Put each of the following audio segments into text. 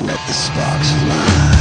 Let the sparks fly.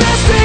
Let's go.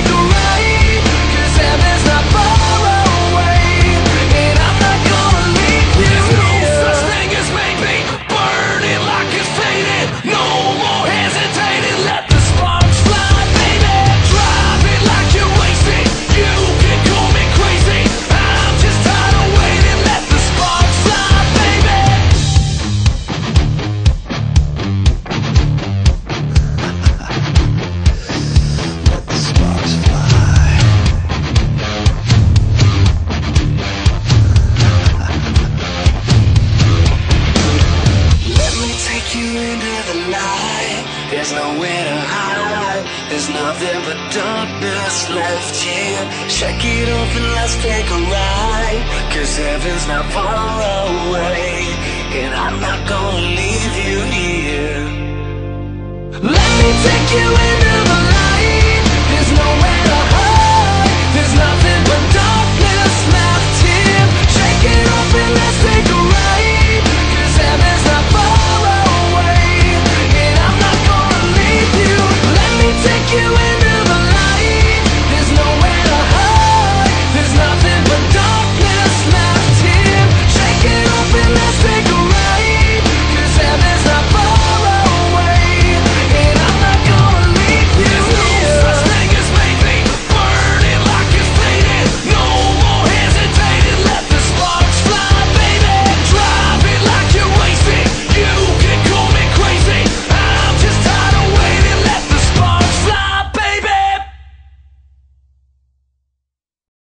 you into the night. There's nowhere to hide. There's nothing but darkness left here. Shake it off and let's take a ride. Cause heaven's not far away. And I'm not gonna leave.